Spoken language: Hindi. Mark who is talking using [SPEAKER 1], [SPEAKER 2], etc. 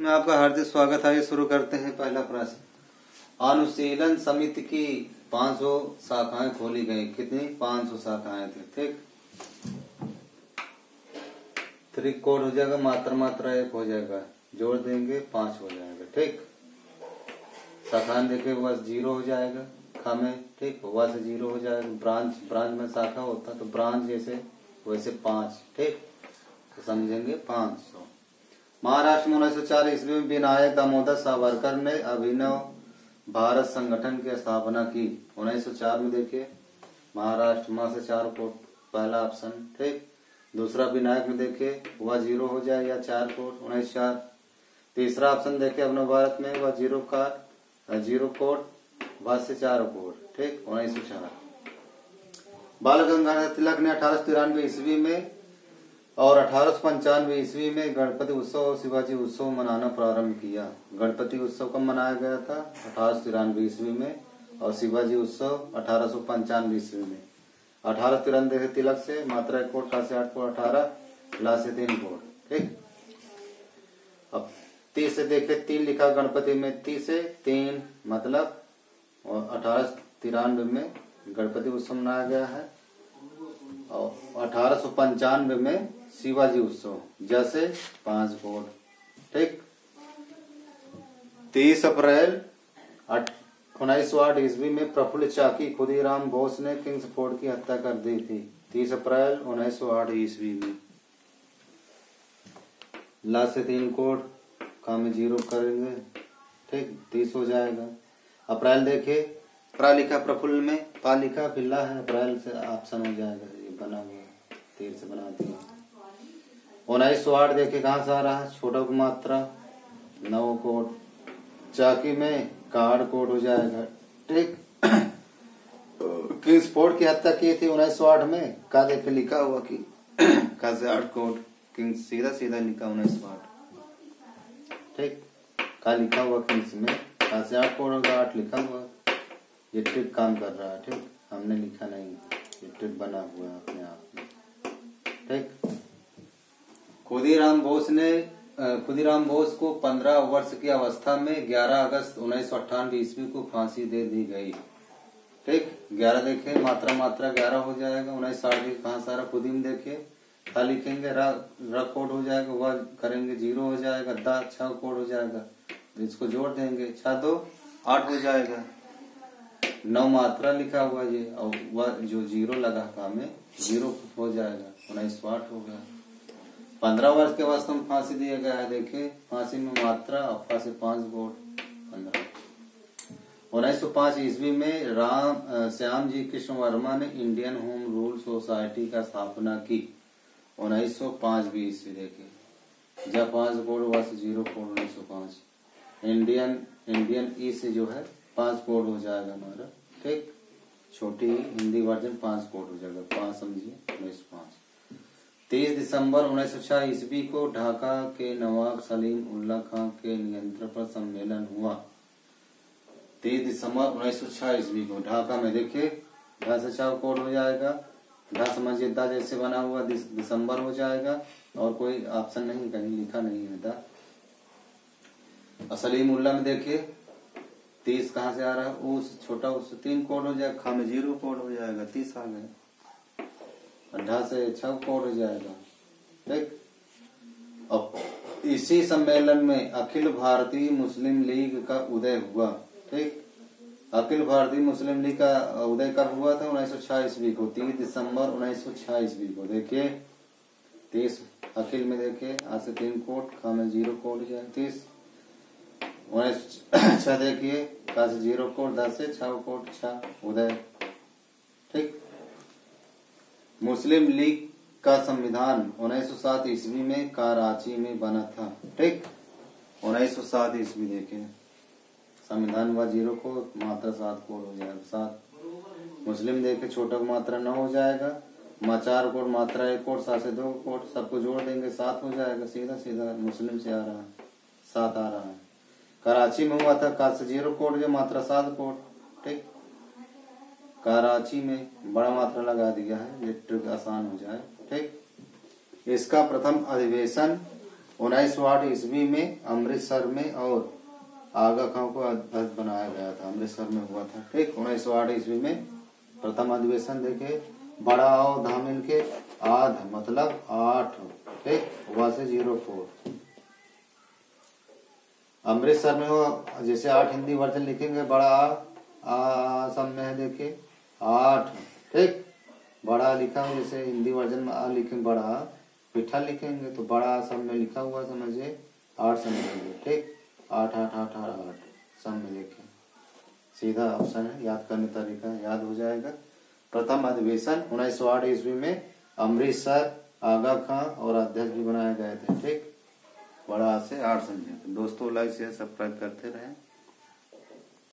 [SPEAKER 1] में आपका हार्दिक स्वागत। है शुरू करते हैं पहला प्रश्न। अनुशीलन समिति की 500 शाखाएँ खोली गई। कितनी? 500 शाखाएँ थी। ठीक। थ्री कोड हो जाएगा, मात्रा मात्रा एक हो जाएगा। जोड़ देंगे, पाँच हो जाएगा। ठीक। शाखाएँ देखे बस ज़ीरो हो जाएगा। खामे ठीक। से ज़ीरो हो जाएगा। ब्रांच ब्रांच में शाखा होता तो ब्रांच जैसे, वैसे पाँच। ठीक। तो समझेंगे पाँच सौ। महाराष्ट्र में उन्नीस सौ चार ईस्वी में विनायक दामोदर सावरकर ने अभिनव भारत संगठन की स्थापना की। उन्नीस सौ चार में देखिए, महाराष्ट्र माँ से चार कोट पहला ऑप्शन ठीक दूसरा विनायक में देखिए, वह ज़ीरो हो जाए या चार कोट, उन्नीस चार। तीसरा ऑप्शन देखिए अपने भारत में वह ज़ीरो का, ज़ीरो कोट वह से चार कोट, ठीक, उन्नीस सौ चार। बाल गंगाधर तिलक ने अठारह सौ तिरानवे ईस्वी में और अठारह ईस्वी में गणपति उत्सव और शिवाजी उत्सव मनाना प्रारंभ किया। गणपति उत्सव कब मनाया गया था? अठारह तिरानवे ईस्वी में और शिवाजी उत्सव अठारह सौ पंचानवे ईस्वी में। अठारह तिरानवे तिलक से, मात्रा एक कोट का से आठ कोट, अठारह ला से तीन कोट, ठीक? अब तीस से देखे तीन लिखा गणपति में तीस से तीन मतलब और अठारह तिरानवे में गणपति उत्सव मनाया गया है। और अठारह में शिवाजी उत्सव, जैसे पाँच कोट ठीक? तीस अप्रैल उन्नीस सौ आठ ईस्वी में प्रफुल्ल चाकी खुदीराम बोस ने किंग्स फोर्ड की हत्या कर दी थी। तीस अप्रैल, उन्नीस सौ आठ ईस्वी में। ला से तीन कोट काम ज़ीरो करेंगे, ठीक? तीस हो जाएगा। अप्रैल देखे प्रा लिखा प्रफुल्ल में पा लिखा फिल्ला है, अप्रैल से ऑप्शन हो जाएगा, ये बना हुआ तीर से बना दिया। उन्नीस सौ आठ देखे कहाँ से आ रहा है? छोटा को मात्रा, नौ कोट। चाकी में कार्ड कोड हो जाएगा। ठीक किंग्स फोर्ड की हत्या की थी उन्नीस सौ आठ में। का देखे लिखा हुआ कि आठ कोट किंग्स सीधा सीधा लिखा उन्नीस सौ आठ ठीक का लिखा हुआ किंग्स में का से आठ कोड होगा आठ लिखा हुआ। ये ट्रिक काम कर रहा है, ठीक? हमने लिखा नहीं। ये ट्रिक बना हुआ है अपने आप में। ठीक खुदीराम बोस ने खुदीराम बोस को 15 वर्ष की अवस्था में 11 अगस्त उन्नीस सौ ईस्वी को फांसी दे दी गई। ठीक 11 देखे, मात्रा मात्रा 11 हो जाएगा, उन्नीस साठ कहाँ सारा खुदी में देखे? था लिखेंगे, र कोड हो जाएगा वह करेंगे, ज़ीरो हो जाएगा, दा, छ कोड हो जाएगा। इसको जोड़ देंगे, छ दो, आठ हो जाएगा। नौ मात्रा लिखा हुआ ये, और वह जो ज़ीरो लगा काम में, ज़ीरो हो जाएगा, उन्नीस सौ आठ हो गया। पंद्रह वर्ष के वास्तव में फांसी दिया गया है, देखिए। फांसी में मात्रा और फांसी पाँच वोट पंद्रह। उन्नीस सौ पाँच ईस्वी में राम श्याम जी कृष्ण वर्मा ने इंडियन होम रूल सोसाइटी का स्थापना की। उन्नीस सौ पाँच भी ईस्वी, देखिए। जब पाँच कोड वर्ष ज़ीरो कोड उन्नीस सौ पाँच। इंडियन इंडियन ई से जो है, पाँच कोड हो जाएगा हमारा। ठीक? छोटी हिंदी वर्जन पाँच कोड हो जाएगा। पाँच समझिए, उन्नीस सौ पाँच। तेईस दिसंबर उन्नीस सौ छह ईस्वी को ढाका के नवाब सलीम उल्ला खां के नियंत्रण पर सम्मेलन हुआ। तेईस दिसंबर उन्नीस सौ छह ईस्वी को ढाका में देखिए ढा छह कोड हो जाएगा। ढा समझिए जैसे बना हुआ दिसंबर हो जाएगा और कोई ऑप्शन नहीं, कहीं लिखा नहीं है दा। सलीम उल्ला में देखिए, तीस कहाँ से आ रहा है? उस, छोटा उस तीन कोड हो जाएगा खा में ज़ीरो कोड हो जाएगा, तीस आ गए। अड्ढा से छह कोड हो जाएगा। ठीक अब इसी सम्मेलन में अखिल भारतीय मुस्लिम लीग का उदय हुआ। ठीक? अखिल भारतीय मुस्लिम लीग का उदय कब हुआ था? उन्नीस सौ छह ईस्वी को तीस दिसंबर उन्नीस सौ छह ईस्वी को। देखिए, तीस अखिल में देखिए, आज से तीन कोट, खा में ज़ीरो कोट जाए तीस। उन्नीस छह देखिए का से ज़ीरो कोट, दस से छह कोट, छह उदय। ठीक? मुस्लिम लीग का संविधान उन्नीस सौ सात ईस्वी में कराची में बना था। ठीक? उन्नीस सौ सात ईस्वी देखे। संविधान व ज़ीरो को मात्रा सात कोड हो जाएगा। सात। मुस्लिम देखे छोटा मात्रा नौ हो जाएगा। चार कोड, मात्रा एक कोड, सात से दो कोड, सबको जोड़ देंगे, सात हो जाएगा। सीधा सीधा मुस्लिम से आ रहा है। सात आ रहा है। कराची में हुआ था का ज़ीरो कोड जो मात्रा सात कोड। ठीक? कराची में बड़ा मात्रा लगा दिया है ये ट्रिक आसान हो जाए ठीक? इसका प्रथम अधिवेशन उन्नीस सौ आठ ईस्वी में अमृतसर में और आगा खां को अध्यक्ष बनाया गया था अमृतसर में हुआ था ठीक? उन्नीस सौ आठ ईस्वी में प्रथम अधिवेशन देखे बड़ा और धामिल के आध मतलब आठ ठीक? हुआ से ज़ीरो फोर। अमृतसर में हो जैसे आठ हिंदी वर्जन लिखेंगे बड़ा आ, आ सब में है देखिए आठ। ठीक। बड़ा लिखा हो जैसे हिंदी वर्जन में आ लिखेंगे बड़ा, पिठा लिखेंगे तो बड़ा सब में लिखा हुआ समझिए, आठ समझेंगे। ठीक। आठ आठ आठ आठ आठ, सब में लिखे। सीधा ऑप्शन है, याद करने तरीका याद हो जाएगा। प्रथम अधिवेशन, उन्नीस सौ आठ ईस्वी में अमृतसर, आगा खां और अध्यक्ष भी बनाए गए थे। ठीक। बड़ा से आठ समझे दोस्तों, लाइक, शेयर, सब्सक्राइब करते रहे।